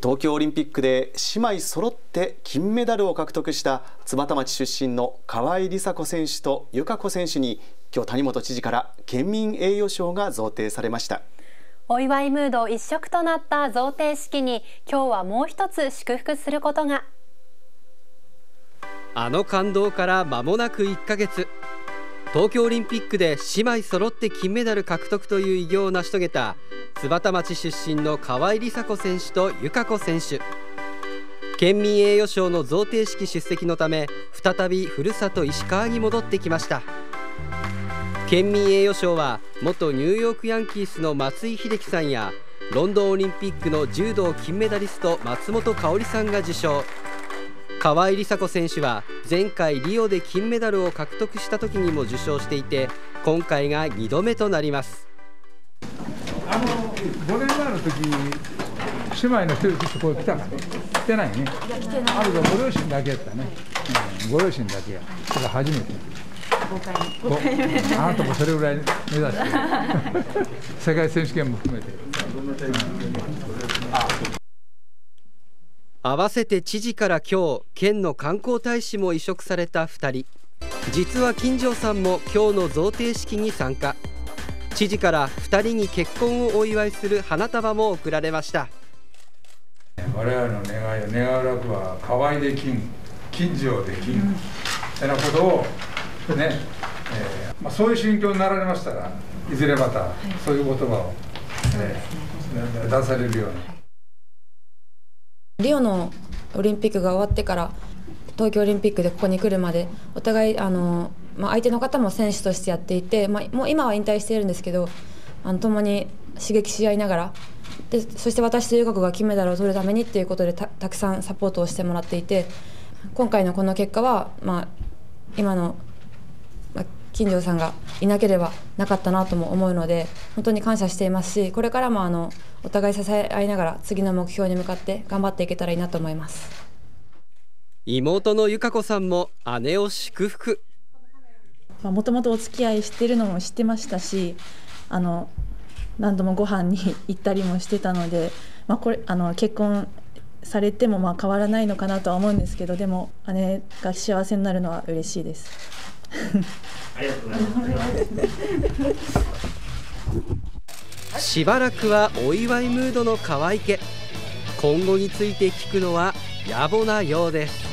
東京オリンピックで姉妹揃って金メダルを獲得した津幡町出身の河合梨紗子選手と友香子選手に今日谷本知事から県民栄誉賞が贈呈されました。お祝いムード一色となった贈呈式に今日はもう一つ祝福することが。あの感動から間もなく1ヶ月東京オリンピックで姉妹揃って金メダル獲得という偉業を成し遂げた津幡町出身の河合梨紗子選手と友香子選手。県民栄誉賞の贈呈式出席のため再びふるさと石川に戻ってきました。県民栄誉賞は元ニューヨークヤンキースの松井秀喜さんやロンドンオリンピックの柔道金メダリスト松本薫さんが受賞。河合梨紗子選手は前回リオで金メダルを獲得した時にも受賞していて今回が2度目となります。あの5年前の時姉妹の一人としてここ来たか来てないね？あるがご両親だけやったね、うん、ご両親だけやだから初めて5回目。あなたもそれぐらい目指して。世界選手権も含めて、うん合わせて知事から今日県の観光大使も委嘱された2人。実は金城さんも今日の贈呈式に参加。知事から2人に結婚をお祝いする花束も贈られました。我々の願いを願う楽は河合で金金城で金、うん、てなことをね、えーまあ、そういう心境になられましたらいずれまたそういう言葉を、えー、出されるように。リオのオリンピックが終わってから東京オリンピックでここに来るまでお互いあの、まあ、相手の方も選手としてやっていて、まあ、もう今は引退しているんですけどあの共に刺激し合いながらでそして私と友香子が金メダルを取るためにっていうことでたくさんサポートをしてもらっていて今回のこの結果は、まあ、今の、金城さんがいなければなかったなとも思うので本当に感謝していますしこれからもあのお互い支え合いながら次の目標に向かって頑張っていけたらいいなと思います。妹の由香子さんも姉を祝福。もともとお付き合いしてるのも知ってましたしあの何度もご飯に行ったりもしてたので、まあ、これあの結婚されてもまあ変わらないのかなとは思うんですけどでも姉が幸せになるのは嬉しいです。ありがとうございますしばらくはお祝いムードの河合家今後について聞くのは野暮なようです